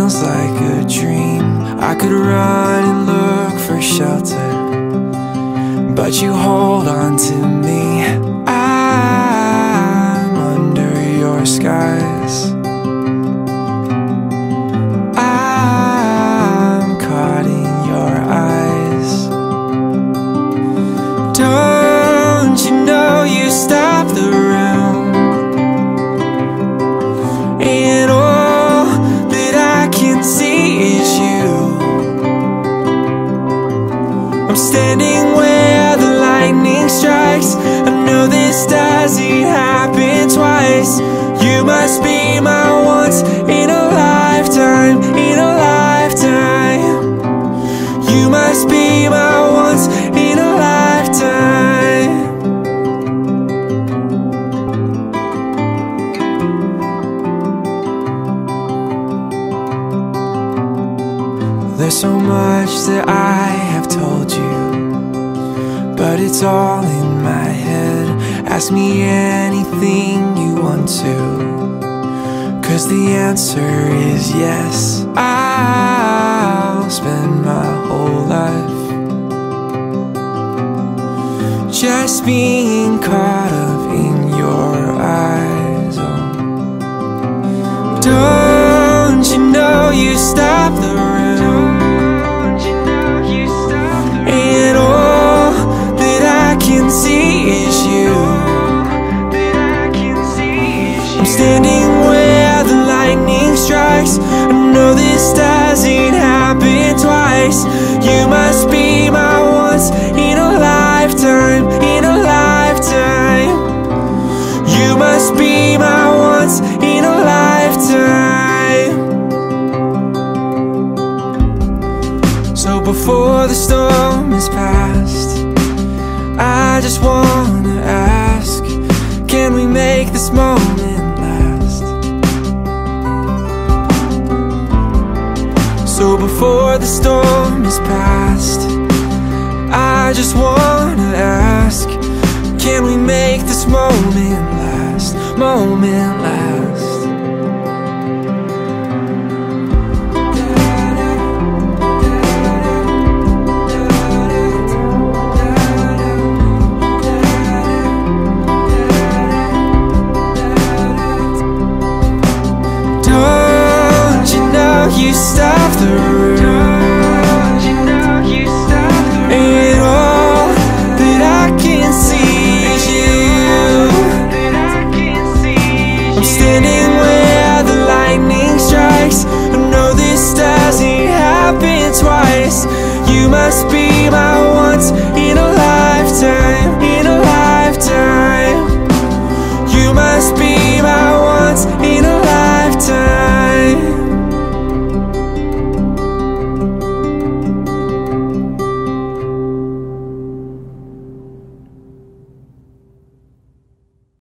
like a dream. I could run and look for shelter But you hold on to me I'm standing where the lightning strikes. I know this doesn't happen twice. You must be my once in a lifetime In a lifetime. You must be my once in a lifetime. There's so much that I have told you it's all in my head. Ask me anything you want to Cause the answer is yes. I'll spend my whole life Just being caught standing where the lightning strikes. I know this doesn't happen twice. You must be my once in a lifetime In a lifetime. You must be my once in a lifetime. So before the storm is past I just wanna ask Can we make this moment So before the storm is past I just wanna ask Can we make this moment last? Moment know you stop the room And all that I can see is you. I'm standing where the lightning strikes. I know this doesn't happen twice. You must be